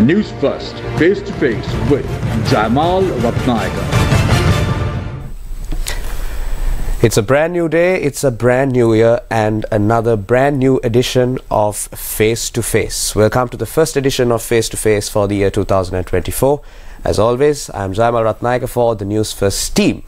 News First, face to face with Jamal Ratnayaka. It's a brand new day, it's a brand new year, and another brand new edition of Face to Face. Welcome to the first edition of Face to Face for the year 2024. As always, I'm Jamal Ratnayaka for the News First team.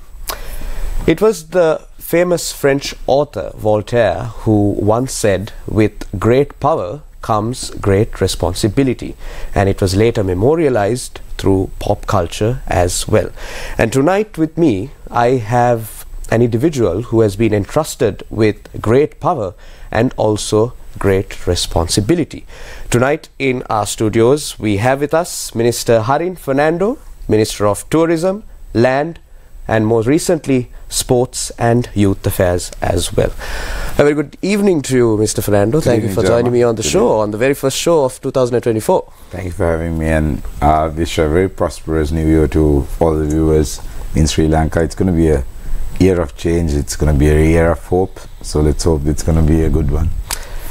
It was the famous French author Voltaire who once said, With great power comes great responsibility. And it was later memorialized through pop culture as well. And tonight with me, I have an individual who has been entrusted with great power and also great responsibility. Tonight in our studios, we have with us Minister Harin Fernando, Minister of Tourism, Land, and more recently, Sports and Youth Affairs as well. A very good evening to you, Mr. Fernando. Thank you for joining me on the Good show, on the very first show of 2024. Thank you for having me and uh, wish a very prosperous new year to all the viewers in Sri Lanka. It's going to be a year of change. It's going to be a year of hope. So let's hope it's going to be a good one.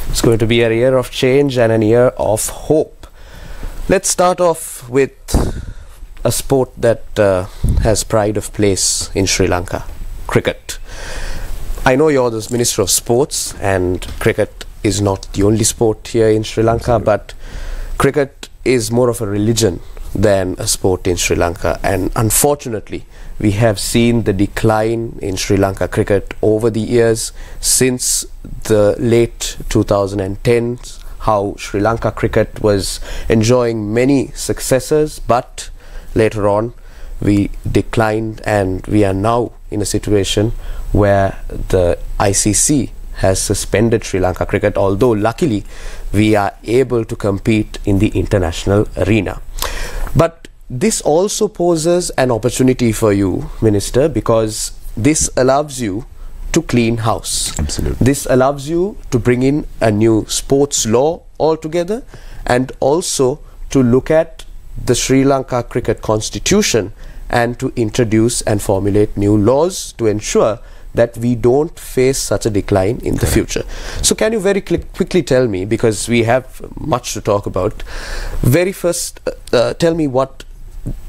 It's going to be a year of change and a year of hope. Let's start off with a sport that uh, has pride of place in Sri Lanka cricket. I know you're the Minister of Sports, and cricket is not the only sport here in Sri Lanka, but cricket is more of a religion than a sport in Sri Lanka. And unfortunately, we have seen the decline in Sri Lanka cricket over the years since the late 2010s. How Sri Lanka cricket was enjoying many successes, but later on we declined, and we are now in a situation where the ICC has suspended Sri Lanka cricket, although luckily we are able to compete in the international arena. But this also poses an opportunity for you, Minister, because this allows you to clean house. Absolutely. This allows you to bring in a new sports law altogether and also to look at the Sri Lanka cricket constitution and to introduce and formulate new laws to ensure that we don't face such a decline in the future. So, can you very quickly tell me, because we have much to talk about, very first uh, uh, tell me what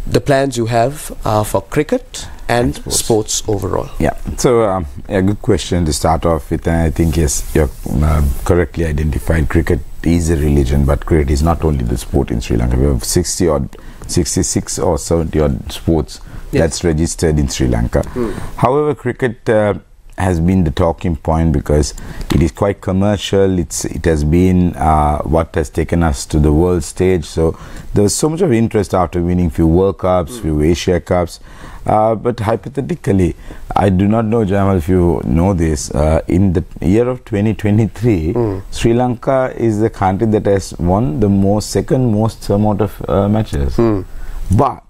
the plans you have are for cricket and, sports. sports. overall. Yeah. So um, a good question to start off with. And I think yes, you're uh, correctly identified. Cricket is a religion, but cricket is not only the sport in Sri Lanka. We have 60 odd, 66 or 70 odd sports Yes. that's registered in Sri Lanka. However, cricket uh, has been the talking point because it is quite commercial. It's it has been uh, what has taken us to the world stage. So there was so much of interest after winning few World Cups, few Asia Cups. Uh, but hypothetically, I do not know, Jamal, if you know this. Uh, in the year of 2023, Sri Lanka is the country that has won the most, second most amount of uh, matches. But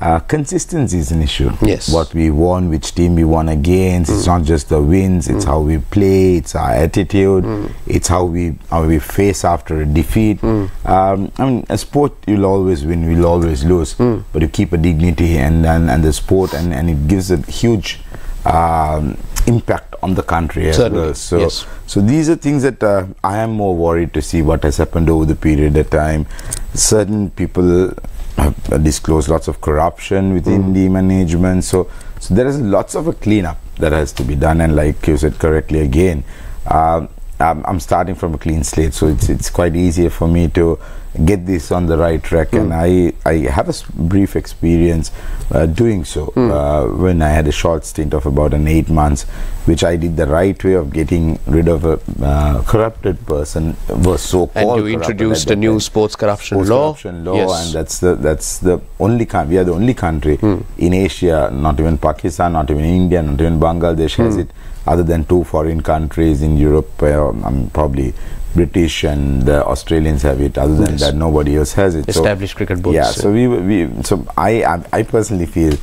uh, consistency is an issue. Yes. What we won, which team we won against. It's not just the wins. It's how we play. It's our attitude. It's how we how we face after a defeat. Um, I mean, a sport you'll always win. You'll always lose. But you keep a dignity and and, and the sport and, and it gives a huge um, impact on the country as Certainly, well. So yes. so these are things that uh, I am more worried to see what has happened over the period of time. Certain people have disclosed lots of corruption within the management. So so there is lots of a cleanup that has to be done. And like you said correctly again, uh, I'm, I'm starting from a clean slate, so it's it's quite easier for me to get this on the right track. And I I have a brief experience uh, doing so uh, when I had a short stint of about an eight months, which I did the right way of getting rid of a uh, corrupted person was so called. And you introduced a new sports corruption sports law. corruption law, Yes. and that's the that's the only country. We are the only country in Asia, not even Pakistan, not even India, not even Bangladesh has it. Other than two foreign countries in Europe, uh, um, probably British and the Australians have it. Other than Yes. that, nobody else has it. So- Established cricket boards, Yeah. yeah. So we we so I I, I personally feel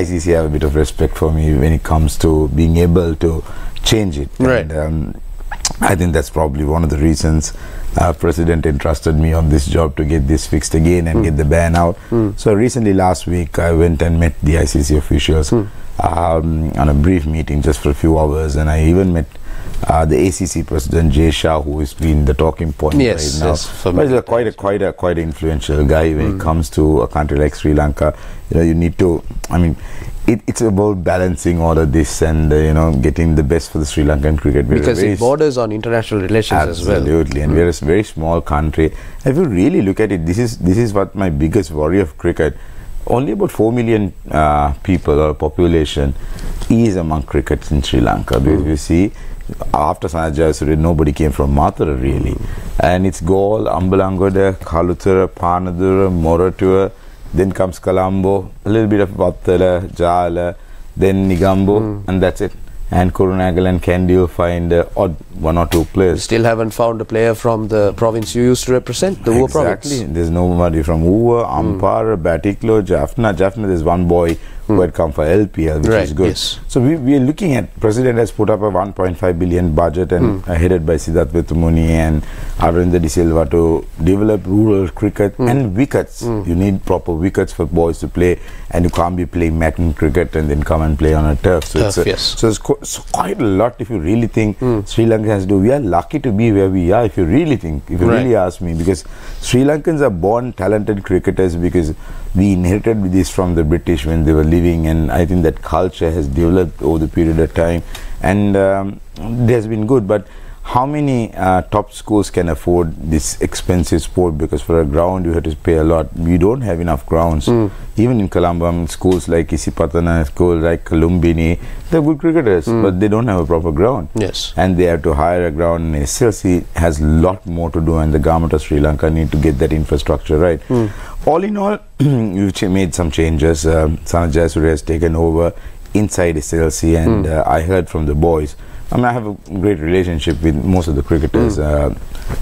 ICC have a bit of respect for me when it comes to being able to change it. Right. And, um, I think that's probably one of the reasons uh, President entrusted me on this job to get this fixed again and get the ban out. So recently, last week, I went and met the ICC officials um, on a brief meeting just for a few hours, and I even met uh, the ACC president Jay Shah, who has been the talking point Yes, right now. yes, but he's a quite a quite a quite influential guy when Hmm. it comes to a country like Sri Lanka. You know, you need to. I mean. It, it's about balancing all of this and uh, you know getting the best for the Sri Lankan cricket. We're because it borders on international relations as well. Absolutely, and we're a very small country. If you really look at it, this is this is what my biggest worry of cricket. Only about four million uh, people or population is among crickets in Sri Lanka. Because you see, after Sanajaya nobody came from Matara really, and it's Galle, Ambalangoda, Kalutara, Panadura, Moratuwa. Then comes Colombo, a little bit of Wattala, Ja-Ela, then Negombo, and that's it. And Kurunagal and Kandy will find uh, odd one or two You players. still haven't found a player from the province you used to represent, the exactly. province. There's nobody from Uva, Ampara, Batticaloa, Jaffna. Jaffna, there's one boy Mm. who had come for LPL, uh, which Right, is good. yes. So we, we are looking at, President has put up a 1.5 billion budget and mm. uh, headed by Sidath Wettimuny and Aravinda De Silva to develop rural cricket mm. and wickets. You need proper wickets for boys to play and you can't be playing matting cricket and then come and play on a turf. So, it's, Turf, a- yes. so it's so quite a lot if you really think Sri Lanka has to do. We are lucky to be where we are if you really think, if you Right. really ask me, because Sri Lankans are born talented cricketers because we inherited this from the British when they were living, and I think that culture has developed over the period of time, and um, it has been good. But how many uh, top schools can afford this expensive sport? Because for a ground you have to pay a lot. We don't have enough grounds. Even in Colombo, schools like Isipatana, schools like Kalumbini, they're good cricketers, but they don't have a proper ground Yes. and they have to hire a ground and SLC has a lot more to do and the government of Sri Lanka need to get that infrastructure right. All in all, we've ch- made some changes. Um, Sanath Jayasuriya has taken over inside SLC and uh, I heard from the boys. I mean, I have a great relationship with most of the cricketers, hmm. uh,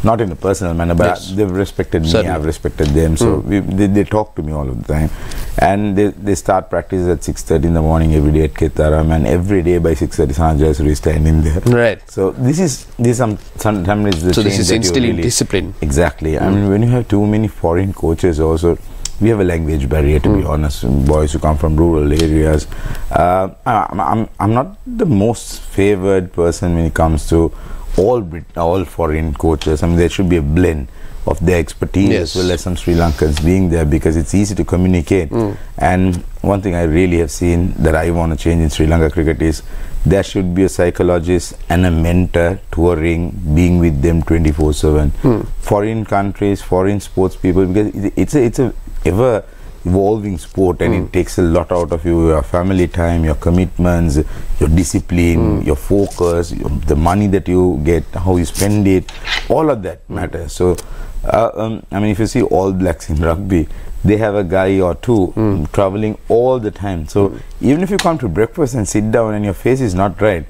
not in a personal manner, but Yes. they've respected me, Certainly. I've respected them. So hmm. we, they, they talk to me all of the time. And they, they start practice at 6.30 in the morning every day at Khettarama and every day by 6.30 Sanath Jayasuriya is standing there. Right. So this is this is some sometimes is the So this is instilling really- discipline. Exactly. I hmm. mean, when you have too many foreign coaches, also we have a language barrier. To be hmm. honest, boys who come from rural areas. Uh, I'm, I'm I'm not the most favored person when it comes to all Brit- all foreign coaches. I mean, there should be a blend of their expertise Yes. as well as some Sri Lankans being there because it's easy to communicate. Hmm. And one thing I really have seen that I want to change in Sri Lanka cricket is there should be a psychologist and a mentor touring, being with them 24 7. Hmm. Foreign countries, foreign sports people, because it's a, it's a ever evolving sport and it hmm. takes a lot out of you your family time your commitments your discipline hmm. your focus your, the money that you get how you spend it all of that hmm. matters. So uh, um, i mean if you see all blacks in rugby they have a guy or two traveling all the time. So even if you come to breakfast and sit down and your face is not right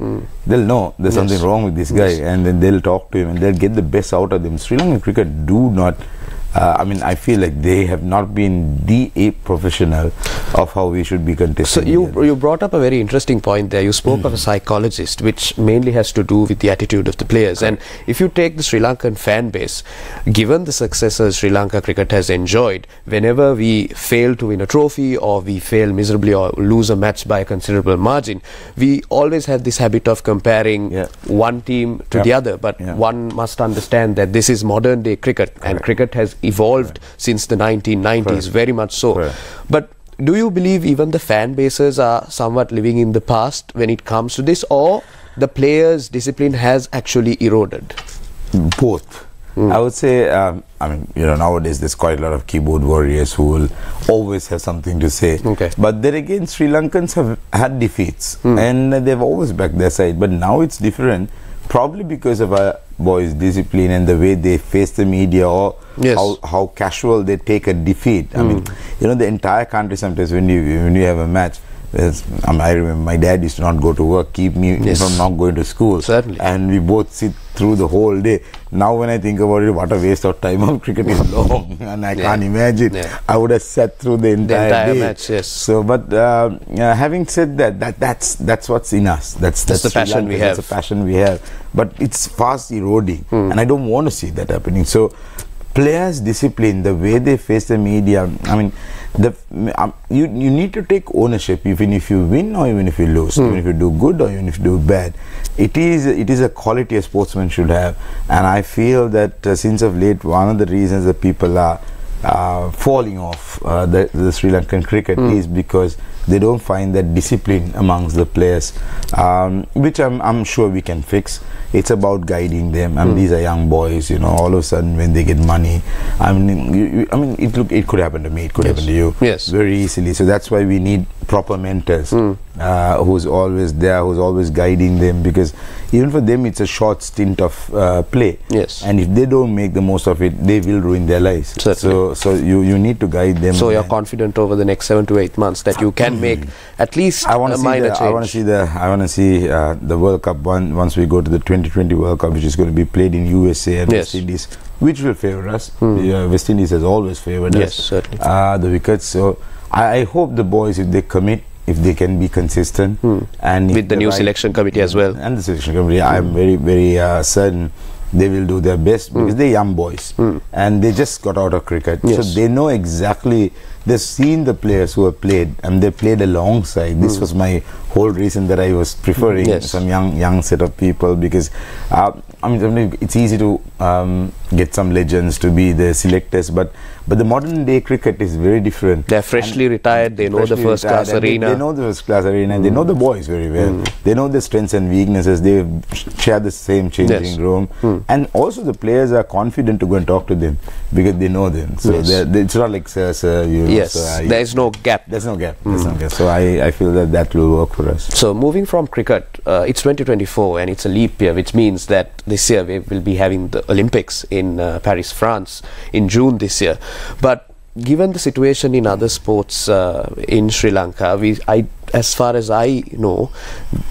they'll know there's Yes. something wrong with this guy and then they'll talk to him and they'll get the best out of them. Sri lankan cricket do not uh, I mean, I feel like they have not been the a professional of how we should be contesting. So you you brought up a very interesting point there. You spoke of a psychologist, which mainly has to do with the attitude of the players. And if you take the Sri Lankan fan base, given the successes Sri Lanka cricket has enjoyed, whenever we fail to win a trophy or we fail miserably or lose a match by a considerable margin, we always have this habit of comparing Yeah. one team to Yeah. the other. But Yeah. one must understand that this is modern day cricket, and cricket has evolved since the 1990s, Correct. very much so. Correct. But do you believe even the fan bases are somewhat living in the past when it comes to this, or the players' discipline has actually eroded? both. I would say, um, I mean, you know, nowadays there's quite a lot of keyboard warriors who will always have something to say. Okay. But then again, Sri Lankans have had defeats and they've always backed their side. But now it's different, probably because of our boys' discipline and the way they face the media or Yes. how, how casual they take a defeat. I mean, you know, the entire country sometimes when you when you have a match. there's- I, mean, I remember my dad used to not go to work, keep me Yes. from not going to school. Certainly. And we both sit through the whole day. Now, when I think about it, what a waste of time of cricket is long, and I Yeah. can't imagine. Yeah. I would have sat through the entire, entire day. match, yes. So, but uh, uh, having said that, that that's that's what's in us. That's That's the Sri passion we Lanka, That's have. the passion we have. But it's fast eroding, Hmm. and I don't want to see that happening. So. Players' discipline, the way they face the media. I mean, the um, you you need to take ownership, even if you win or even if you lose, even if you do good or even if you do bad. It is it is a quality a sportsman should have, and I feel that uh, since of late, one of the reasons that people are uh, falling off uh, the, the Sri Lankan cricket is because they don't find that discipline amongst the players, um, which I'm, I'm sure we can fix. It's about guiding them. I mean, hmm. these are young boys. You know, all of a sudden when they get money, I mean, you, I mean, it look it could happen to me. It could happen to you. Yes. very easily. So that's why we need proper mentors Hmm. uh, who's always there, who's always guiding them. Because even for them, it's a short stint of uh, play. Yes. And if they don't make the most of it, they will ruin their lives. Certainly. So, so you you need to guide them. So you're confident over the next seven to eight months that you can make at least I want a to see minor the, change. I want to see the I want to see uh, the World Cup one once we go to the 2020 World Cup, which is going to be played in USA and Yes. West Indies, which will favor us. Yeah, West Indies has always favored Yes, us. certainly. Uh, the wickets. So I, I hope the boys, if they commit, if they can be consistent, and With the new selection committee as well. and the selection committee, I'm very very uh, certain. They will do their best because they're young boys and they just got out of cricket, so they know exactly. They've seen the players who have played and they played alongside. This was my whole reason that I was preferring Yes. some young young set of people because uh, I mean, I mean, it's easy to um, get some legends to be the selectors, but but the modern day cricket is very different. They're freshly retired. They know the first class retired, and they- arena. They, know the first class arena. and They know the boys very well. They know the strengths and weaknesses. They share the same changing Yes. room, and also the players are confident to go and talk to them because they know them. So Yes. they're, they, it's not like sir, sir, you know, yes, sir, there is no gap. there's no gap. There's no gap. So I, I feel that that will work for us. So moving from cricket, uh, it's 2024 and it's a leap year, which means that this year we will be having the Olympics in uh, Paris, France, in June this year. But given the situation in other sports uh, in Sri Lanka, we, I, as far as I know,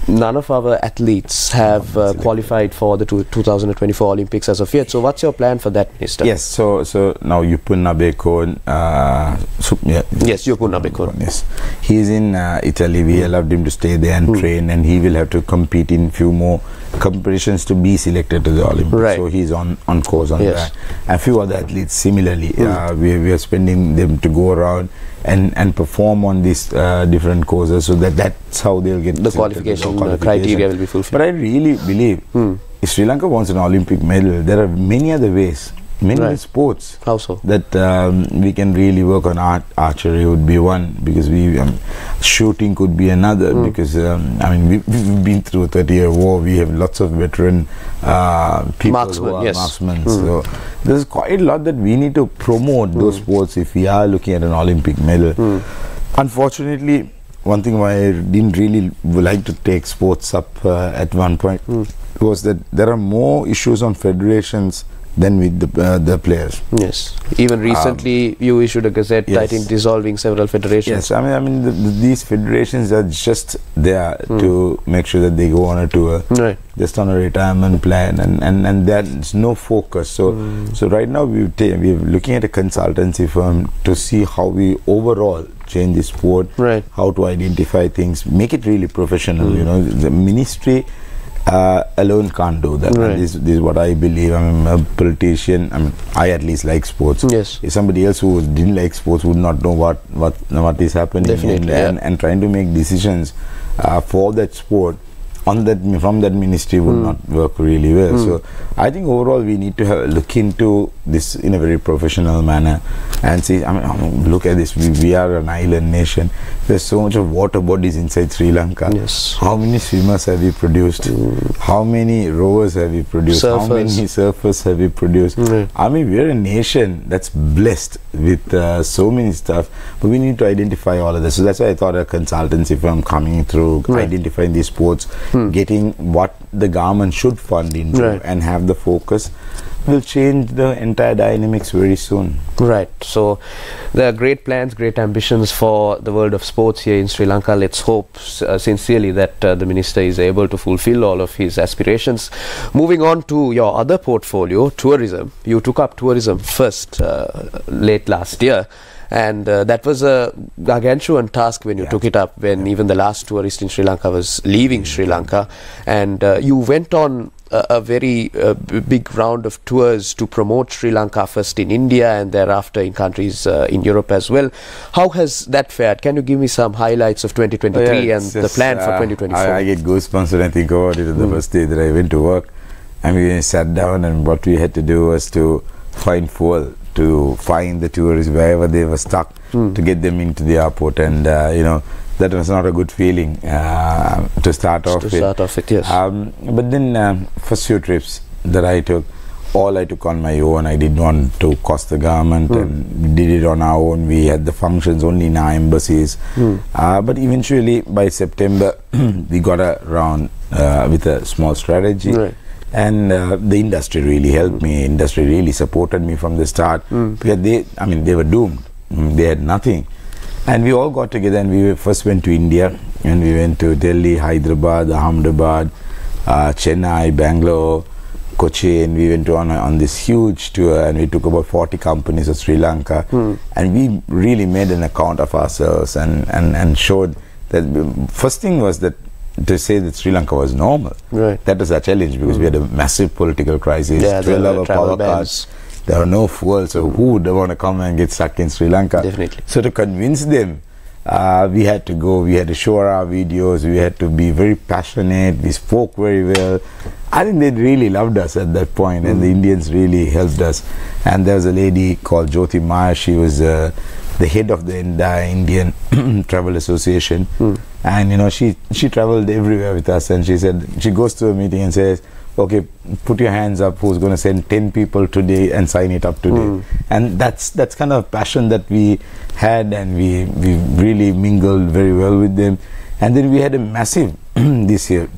none of our athletes have uh, qualified for the two, 2024 Olympics as of yet. So what's your plan for that, Mister? Yes. So so now Yupun Abeykoon, uh, so, yeah, Yes, Yupun Abeykoon. Yes, he's in uh, Italy. We allowed him to stay there and train, and he will have to compete in few more competitions to be selected to the Olympics. Right. So he's on on course on Yes. that. And a few other athletes similarly, uh, we we are spending them to go around and and perform on these uh, different courses, so that that's how they'll get The selected to qualification, criteria will be fulfilled. But I really believe if Sri Lanka wants an Olympic medal, there are many other ways, many Right. sports How so? that um, we can really work on art archery would be one because we um, shooting could be another Hmm. because um, I mean we, we've been through a 30 year war we have lots of veteran uh, people Marksmen, yes. marksmen so there's quite a lot that we need to promote those sports if we are looking at an Olympic medal unfortunately one thing why I didn't really like to take sports up uh, at one point was that there are more issues on federations than with the, uh, the players Yes. Even recently, you issued a gazette, I Um, yes. think, dissolving several federations. Yes, I mean, I mean, the, the, these federations are just there to make sure that they go on a tour, Right. just on a retirement plan, and and and there's no focus. So, so right now we've we're looking at a consultancy firm to see how we overall change the sport, Right. how to identify things, make it really professional. You know, the ministry. Uh, alone can't do that. Right. This, this is what I believe. I'm a politician. I mean, I at least like sports. Yes. If somebody else who didn't like sports would not know what what what is happening Definitely, and, yeah. and, and trying to make decisions uh, for that sport on that from that ministry would Hmm. not work really well. So I think overall we need to have, look into this in a very professional manner and see. I mean, look at this. We, we are an island nation. There's so much of water bodies inside Sri Lanka. Yes. How many swimmers have we produced? Mm. How many rowers have we produced? Surfers. How many surfers have we produced? Mm. Right. I mean, we're a nation that's blessed with uh, so many stuff, but we need to identify all of this. So that's why I thought a consultancy firm coming through, Right. identifying these sports, hmm. getting what the government should fund into, Right. and have the focus will change the entire dynamics very soon. Right. So there are great plans, great ambitions for the world of sports here in Sri Lanka. Let's hope uh, sincerely that uh, the minister is able to fulfill all of his aspirations. Moving on to your other portfolio, tourism. You took up tourism first uh, late last year. And uh, that was a gargantuan task when you Yeah. took it up, when even the last tourist in Sri Lanka was leaving Sri Lanka. And uh, you went on a, a very uh, big round of tours to promote Sri Lanka first in India and thereafter in countries uh, in Europe as well. How has that fared? Can you give me some highlights of 2023 Oh, yeah, and the plan for uh, 2024? I, I get goosebumps when I think about it. The first day that I went to work, and we sat down, and what we had to do was to find fuel to find the tourists wherever they were stuck to get them into the airport, and uh, you know that was not a good feeling uh, to start off to with. start off with, yes. Um, but then um, first few trips that I took, all I took on my own. I didn't want to cost the government, and we did it on our own. We had the functions only in our embassies. Uh, but eventually, by September, we got around uh, with a small strategy. Right. And uh, the industry really helped me. Industry really supported me from the start. Because they, I mean, they were doomed. Mm, They had nothing. And we all got together and we first went to India and we went to Delhi, Hyderabad, Ahmedabad, uh, Chennai, Bangalore, Cochin. We went on, on this huge tour and we took about 40 companies of Sri Lanka. And we really made an account of ourselves and, and, and showed that first thing was that to say that Sri Lanka was normal. Right. That was a challenge because we had a massive political crisis, Yeah, there 12 hour power cuts. There are no fools, so who would want to come and get stuck in Sri Lanka? Definitely. So to convince them, uh, we had to go. We had to show our videos. We had to be very passionate. We spoke very well. I think they really loved us at that point, and the Indians really helped us. And there was a lady called Jyoti Mayal. She was uh, the head of the entire Indian Travel Association, and you know she she traveled everywhere with us. And she said she goes to a meeting and says, "Okay, put your hands up. Who's going to send ten people today and sign it up today?" And that's that's kind of passion that we had, and we we really mingled very well with them. And then we had a massive this year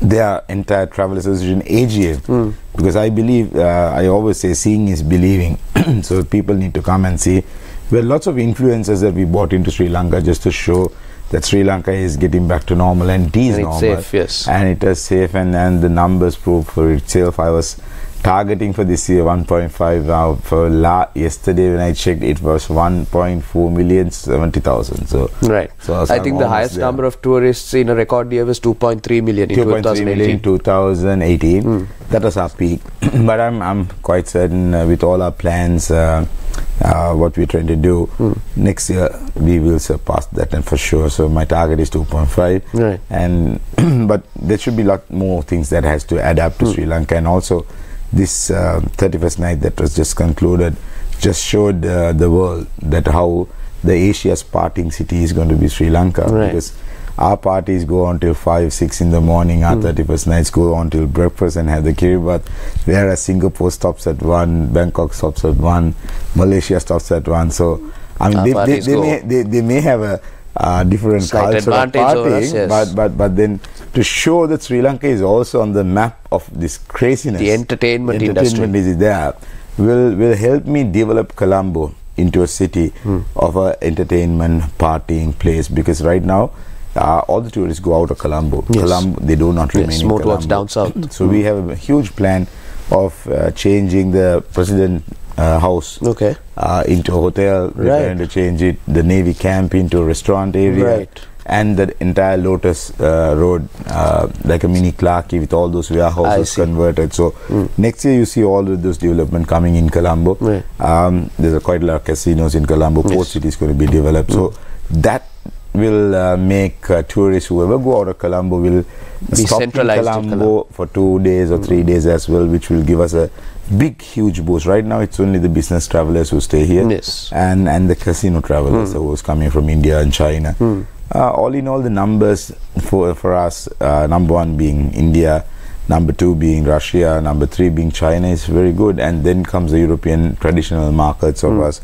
their entire travel association AGM because I believe uh, I always say seeing is believing so people need to come and see there are lots of influencers that we brought into Sri Lanka just to show that Sri Lanka is getting back to normal and is And normal safe, yes. and it is safe and, and the numbers prove for itself I was targeting for this year 1.5 now for la- yesterday when I checked it was 1.4 million 70,000 so Right. so I think the highest there. number of tourists in a record year was 2.3 million in 2.3 million 2018. in 2018. That was our peak. but I'm, I'm quite certain uh, with all our plans, uh, uh, what we're trying to do, next year we will surpass that and for sure. So my target is 2.5. Right. And but there should be a lot more things that has to adapt to Sri Lanka and also this uh, 31st night that was just concluded just showed uh, the world that how the Asia's parting city is going to be Sri Lanka Right. because our parties go on till 5 6 in the morning our 31st nights go on till breakfast and have the kiribat whereas singapore stops at 1 bangkok stops at 1 malaysia stops at 1 so i mean they, they, they, may, they, they may have a uh, different Slight culture of over us, yes. but, but but then to show that sri lanka is also on the map of this craziness The entertainment entertainment is there will will help me develop colombo into a city Hmm. of a entertainment partying place because right now uh, all the tourists go out of Colombo. Yes. Colombo, they do not Yes, remain in more towards down south. So we have a huge plan of uh, changing the president uh, house Okay. uh, into a hotel. We're Right. trying to change it, the Navy camp into a restaurant area. Right. And the entire Lotus uh, Road, uh, like a mini Clarke Quay with all those warehouses converted. So next year you see all of those development coming in Colombo. Right. Um, there's a quite a lot of casinos in Colombo. Port Yes. City is going to be developed. So that will uh, make uh, tourists whoever go out of Colombo will Be stop centralized in Colombo Colombo. for two days or three days as well, which will give us a big, huge boost. Right now, it's only the business travelers who stay here, Yes. and and the casino travelers who was coming from India and China. Uh, all in all, the numbers for for us, uh, number one being India, number two being Russia, number three being China is very good, and then comes the European traditional markets of us.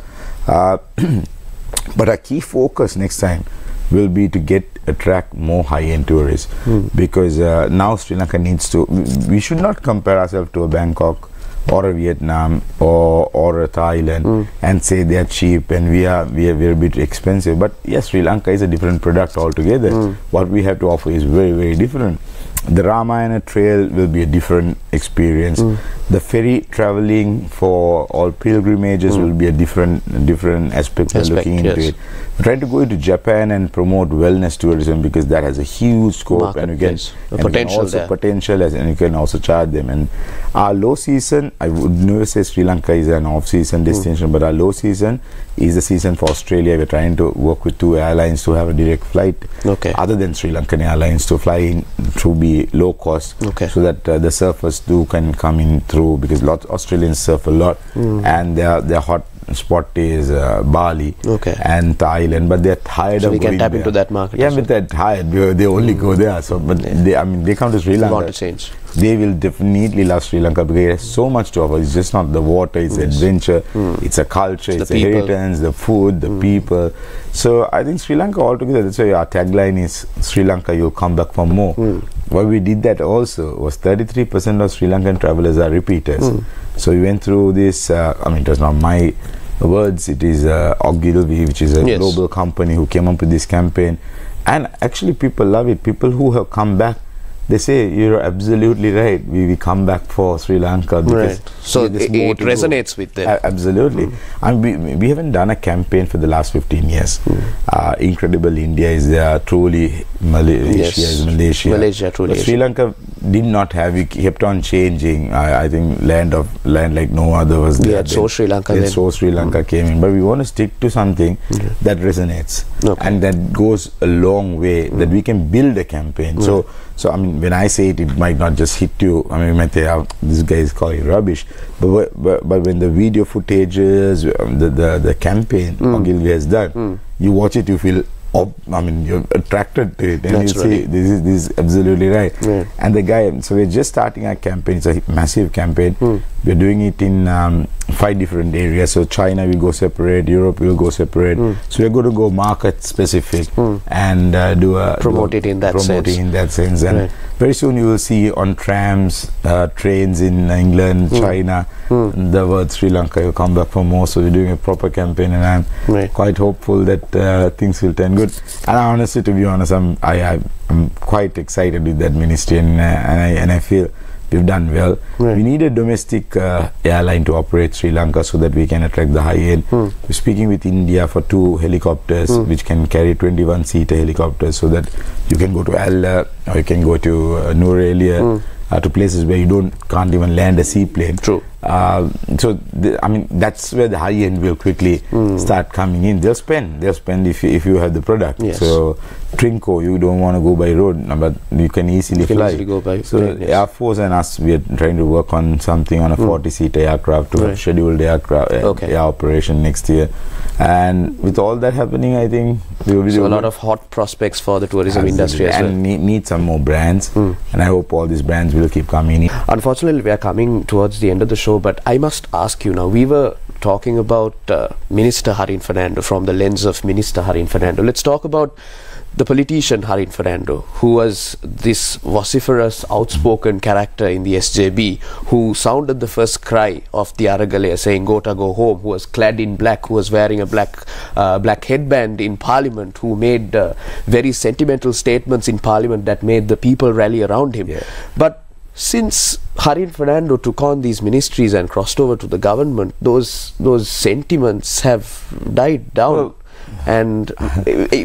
Uh, but our key focus next time will be to get attract more high-end tourists because uh, now Sri Lanka needs to. We should not compare ourselves to a Bangkok or a Vietnam or or a Thailand and say they are cheap and we are we are very bit expensive. But yes, Sri Lanka is a different product altogether. What we have to offer is very very different. the Ramayana trail will be a different experience. Mm. The ferry traveling for all pilgrimages will be a different different aspect. Mm. Aspect, looking into yes. it. Trying to go into Japan and promote wellness tourism because that has a huge scope and you can, and you can also potential as and you can also charge them. And our low season, I would never say Sri Lanka is an off-season Hmm. destination, but our low season is the season for Australia. We're trying to work with two airlines to have a direct flight, Okay. other than Sri Lankan Airlines, to fly in to be low cost, Okay. so that uh, the surfers do can come in through because lots Australians surf a lot, Hmm. and they're hot spot is uh, Bali Okay. and Thailand, but they're tired So of we can tap there. into that market Yeah, but they're tired. They, they only go there. So, but they, I mean, they come to Sri Lanka want to change. they will definitely love Sri Lanka because it has so much to offer. It's just not the water, it's adventure, hmm. it's a culture, It's it's, the inheritance, the food, the hmm. people. So I think Sri Lanka altogether, that's why our tagline is Sri Lanka, you'll come back for more. Hmm. Why we did that also was 33% of Sri Lankan travelers are repeaters. So we went through this, uh, I mean, it was not my words, it is uh, Ogilvy, which is a Yes. global company who came up with this campaign. And actually, people love it. People who have come back, they say you're absolutely right. We, we come back for Sri Lanka because Right. So it, it go. resonates with them. A- absolutely. And we, we haven't done a campaign for the last 15 years. Uh, Incredible India is there, truly Malaysia Yes. is Malaysia. Malaysia truly. Sri Lanka did not have, it kept on changing. I, I think land of land like no other was there. had So Sri Lanka then. So Sri Lanka mm. came in. But we want to stick to something that resonates Okay. and that goes a long way mm. that we can build a campaign. So mm. so I mean when I say it it might not just hit you. I mean you might say ah, oh, this guy is calling rubbish. But but, but when the video footages um, the, the the campaign Ogilvy has done you watch it you feel I mean you're attracted to it and you see, this is this is absolutely right. Yeah. And the guy so we're just starting our campaign. It's a massive campaign. Hmm. We're doing it in um, five different areas. So China will go separate, Europe will go separate. Hmm. So we're going to go market specific and uh, do a Promote do it in that promote sense. in that sense. And Right. Very soon you will see on trams, uh, trains in England, Hmm. China, the word Sri Lanka. You come back for more. So we're doing a proper campaign, and I'm Right. quite hopeful that uh, things will turn good. And honestly, to be honest, I'm I, I I'm quite excited with that ministry, and uh, and I and I feel we've done well. Right. We need a domestic uh, airline to operate Sri Lanka so that we can attract the high end. Hmm. We're speaking with India for two helicopters, which can carry 21 seater helicopters, so that you can go to Ella or you can go to uh, Nuwara Eliya. Uh, to places where you don't can't even land a seaplane. True. Uh, so the, I mean that's where the high end will quickly Hmm. start coming in. They'll spend. They'll spend if you, if you have the product. Yes. So Trinco, you don't want to go by road, but you can easily You can fly. easily go by so plane, yes. Air Force and us, we are trying to work on something on a 40 seater aircraft to Right. have scheduled aircraft uh, Okay. air operation next year. And with all that happening, I think we will be So a lot of hot prospects for the tourism industry as and well. Hmm. need, need some more brands. And I hope all these brands will keep coming in. Unfortunately, we are coming towards the end of the show, but I must ask you now. We were talking about uh, Minister Harin Fernando from the lens of Minister Harin Fernando. Let's talk about the politician Harin Fernando, who was this vociferous, outspoken character in the SJB, who sounded the first cry of the Aragalaya saying "Gota go home," who was clad in black, who was wearing a black uh, black headband in Parliament, who made uh, very sentimental statements in Parliament that made the people rally around him. Yeah. But since Harin Fernando took on these ministries and crossed over to the government, those those sentiments have died down. Well- and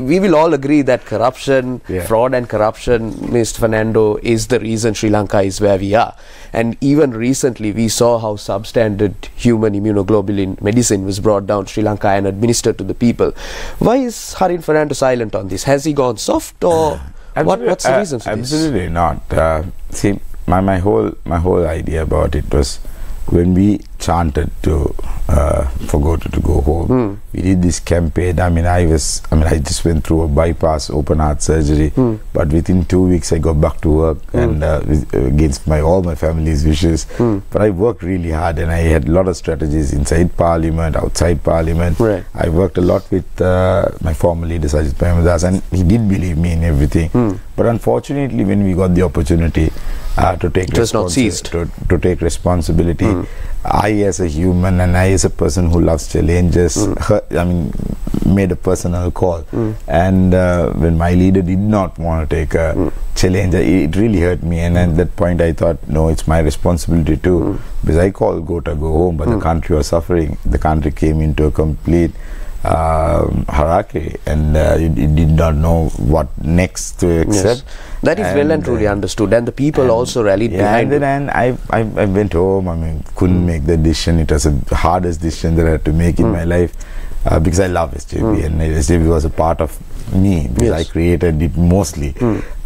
we will all agree that corruption, Yeah. fraud, and corruption, Mr. Fernando, is the reason Sri Lanka is where we are. And even recently, we saw how substandard human immunoglobulin medicine was brought down Sri Lanka and administered to the people. Why is Harin Fernando silent on this? Has he gone soft, or what, what's the uh, reason for this? Absolutely not. Uh, see, my, my whole my whole idea about it was when we chanted to uh, for Gota to go home. Hmm. We did this campaign. I mean, I was I mean, I just went through a bypass open heart surgery, Hmm. but within two weeks I got back to work and uh, with, against my all my family's wishes. Hmm. But I worked really hard and I had a lot of strategies inside Parliament, outside Parliament. Right. I worked a lot with uh, my former leader Sajith Premadasa and he did believe me in everything. Hmm. But unfortunately, when we got the opportunity uh, to take It was not seized. to, to take responsibility, I as a human and I as a person who loves challenges, Hmm. hurt, I mean, made a personal call. Hmm. And uh, when my leader did not want to take a hmm. challenge, it it really hurt me. And at hmm. that point, I thought, no, it's my responsibility too, because I called Gota go home, but the country was suffering. The country came into a complete hierarchy, and uh, it, it did not know what next to accept. Yes. That is well and truly uh, understood, and the people and- also rallied yeah, behind and then and I, I I went home. I mean, couldn't make the decision. It was the hardest decision that I had to make in my life uh, because I love SJB and SJB was a part of me because Yes. I created it mostly.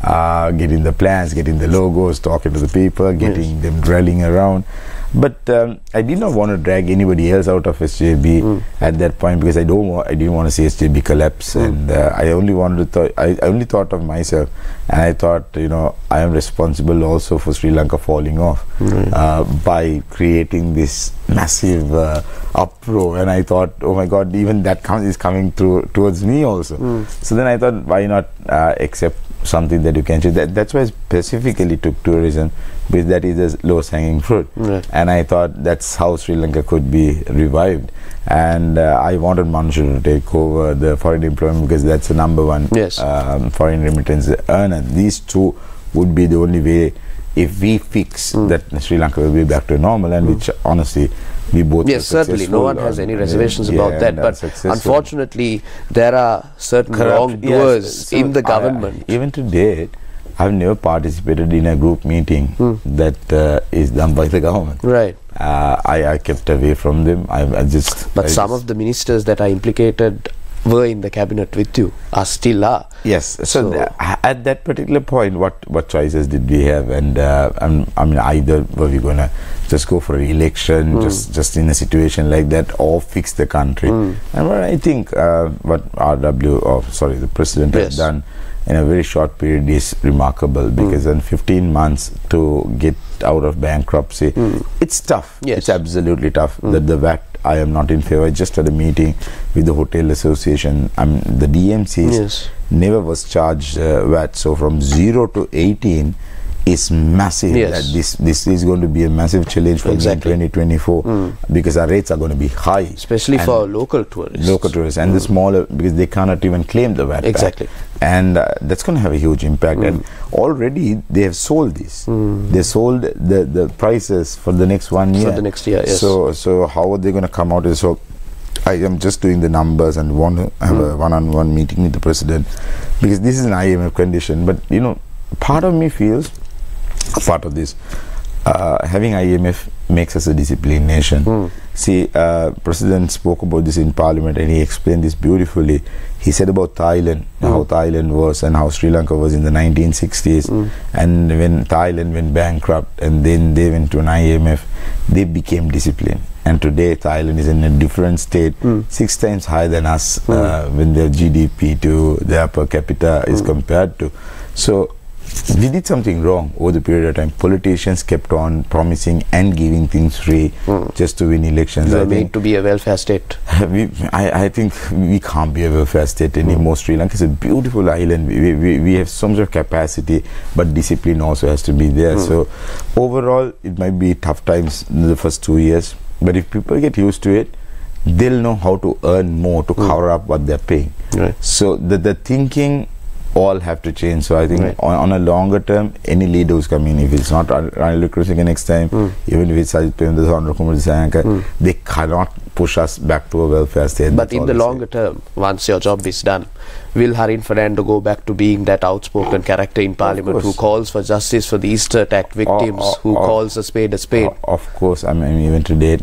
Uh, getting the plans, getting the logos, talking to the people, getting them rallying around. But um, I did not want to drag anybody else out of SJB at that point because I don't want, I didn't want to see SJB collapse, and uh, I only wanted to. I, I only thought of myself, and I thought, you know, I am responsible also for Sri Lanka falling off uh, by creating this massive uh, uproar. And I thought, oh my God, even that com- is coming through towards me also. So then I thought, why not uh, accept something that you can change? That, that's why I specifically took tourism because that is the lowest hanging fruit. Right. And I thought that's how Sri Lanka could be revived. And uh, I wanted Manusha to take over the foreign employment because that's the number one Yes. um, foreign remittance earner. These two would be the only way if we fix Hmm. that Sri Lanka will be back to normal and which honestly both Yes, certainly. No one has any reservations yeah, about that. But successful. unfortunately, there are certain Corrupt- wrongdoers yes, so in the I- government. even today, I've never participated in a group meeting Hmm. that uh, is done by the government. right. Uh, I, I kept away from them. I, I just. But I some just- of the ministers that are implicated were in the cabinet with you, are still are. Yes. So, So- tha- at that particular point, what what choices did we have? And uh, I mean, either were we gonna just go for an election, Hmm. just just in a situation like that, or fix the country? Hmm. And what I think uh, what RW, or sorry, the president Yes. has done in a very short period is remarkable Hmm. because in 15 months to get out of bankruptcy, it's tough. Yes. It's absolutely tough. That the VAT. I am not in favor. I just had a meeting with the hotel association. Um, the DMCs Yes. never was charged uh, VAT. So from zero to 18 is massive. Yes. That this this is going to be a massive challenge for Exactly. me in 2024 because our rates are going to be high, Especially for local tourists. local tourists and the smaller because they cannot even claim the VAT. Exactly. and uh, that's going to have a huge impact. And already they have sold this. They sold the the prices for the next one year. For the next year, yes. So so how are they going to come out? So I am just doing the numbers and want to have Hmm. a one-on-one meeting with the president because this is an IMF condition. But you know, part of me feels part of this. Uh, having IMF makes us a disciplined nation. Hmm. See, uh, President spoke about this in Parliament and he explained this beautifully. He said about Thailand, Hmm. how Thailand was and how Sri Lanka was in the 1960s. Hmm. And when Thailand went bankrupt and then they went to an IMF, they became disciplined. And today Thailand is in a different state, Hmm. six times higher than us uh, when their GDP to their per capita is Hmm. compared to. So we did something wrong over the period of time. Politicians kept on promising and giving things free hmm. just to win elections. We I think to be a welfare state. we, I, I think we can't be a welfare state anymore. Hmm. Sri Lanka is a beautiful island. We, we, we have so much of capacity, but discipline also has to be there. Hmm. So, overall, it might be tough times in the first two years, but if people get used to it, they'll know how to earn more to cover up what they're paying. Right. So, the, the thinking all have to change. So I think Right. on, on a longer term, any leader who's coming, if it's not Ran- Ranil Wickremesinghe next time, Hmm. even if it's Sajith Premadasa or Kumara Dissanayake, they cannot push us back to a welfare state. But in the longer term, once your job is done, will Harin Fernando go back to being that outspoken character in Parliament who calls for justice for the Easter attack victims, oh, who oh. calls a spade a spade? Of course, I mean, even today,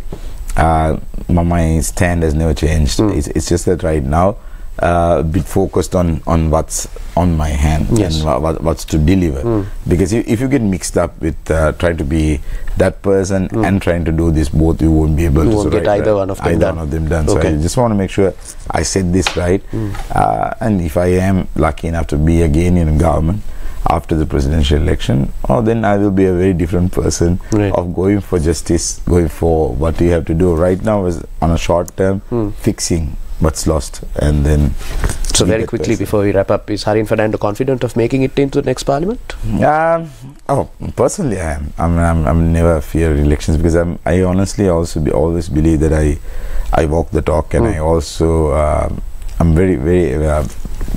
uh, my, stand has never changed. Hmm. It's, it's just that right now, uh, a bit focused on, on what's on my hand Yes. and wha- what, what's to deliver. Because if, if you get mixed up with uh, trying to be that person and trying to do this both, you won't be able You to. won't get either one of them either done. one of them done. So I just want to make sure I said this right. Uh, and if I am lucky enough to be again in government after the presidential election, oh, then I will be a very different person Right. of going for justice, going for what you have to do. Right now is on a short term, Hmm. fixing what's lost, and then. So very quickly before we wrap up, is Harin Fernando confident of making it into the next Parliament? Um, oh, personally, I am. I'm, I'm, I'm never fear elections because I'm. I honestly also be, always believe that I, I walk the talk, and I also um, I'm very very uh,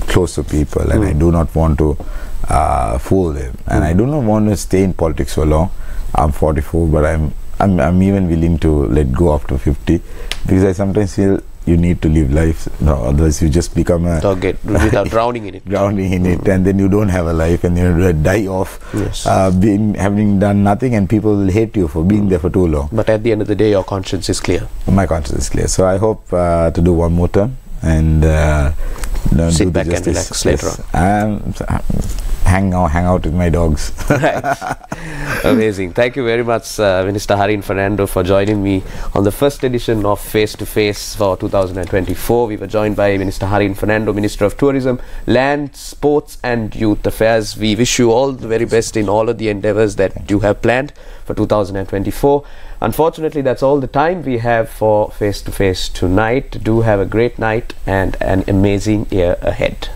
close to people, and I do not want to uh, fool them, and I do not want to stay in politics for long. I'm 44, but I'm I'm I'm even willing to let go after 50 because I sometimes feel you need to live life, no, otherwise you just become a Or get without drowning in it. drowning in it, and then you don't have a life, and you die off, Yes. uh, being having done nothing, and people will hate you for being there for too long. But at the end of the day, your conscience is clear. My conscience is clear, so I hope uh, to do one more term and uh, Sit back and relax later Yes. Um, so, uh, hang out, hang out with my dogs. right. Amazing. Thank you very much, uh, Minister Harin Fernando, for joining me on the first edition of Face to Face for 2024. We were joined by Minister Harin Fernando, Minister of Tourism, Land, Sports and Youth Affairs. We wish you all the very best in all of the endeavors that you have planned for 2024. Unfortunately, that's all the time we have for Face to Face tonight. Do have a great night and an amazing year ahead.